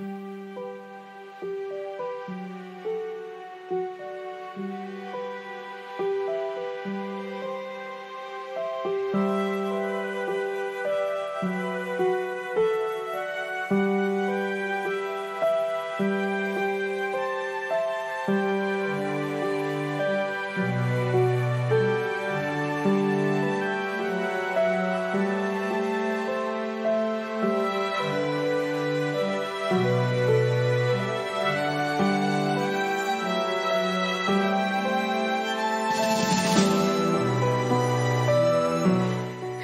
Música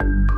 you